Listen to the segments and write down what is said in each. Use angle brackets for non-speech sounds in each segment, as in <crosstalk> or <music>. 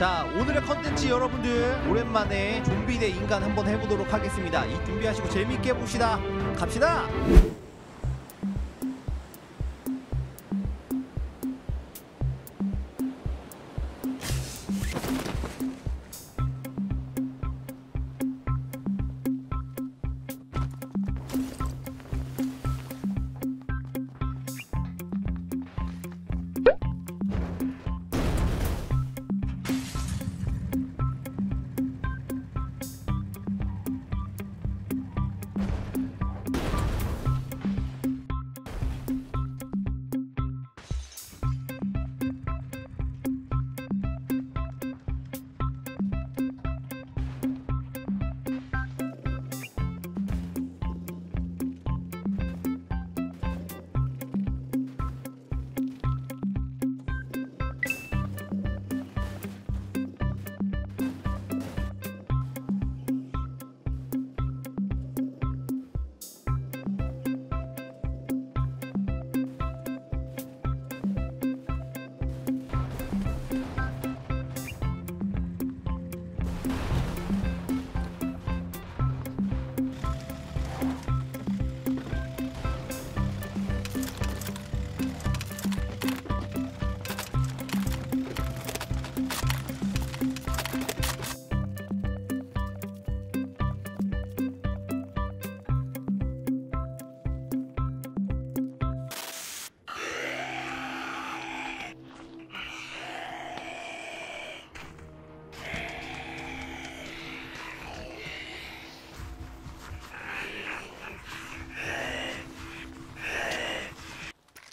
자 오늘의 컨텐츠 여러분들 오랜만에 좀비 대 인간 한번 해보도록 하겠습니다. 이 준비하시고 재밌게 봅시다. 갑시다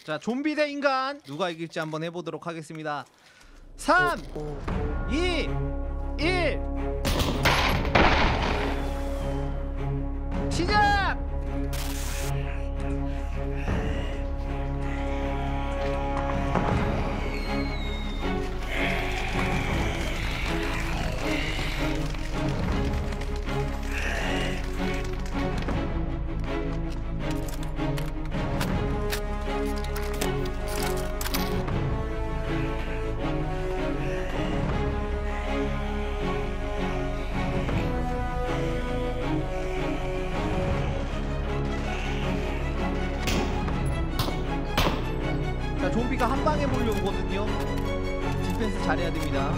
자 좀비 대 인간. 누가 이길지 한번 해보도록 하겠습니다. 3 2 1 시작 자 좀비가 한 방에 몰려오거든요. 디펜스 잘해야 됩니다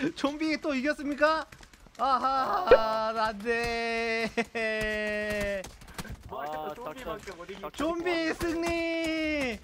<laughs> 좀비 또 이겼습니까? 아하 안돼 뭐 아, 좀비밖에 못 이기. 좀비 승리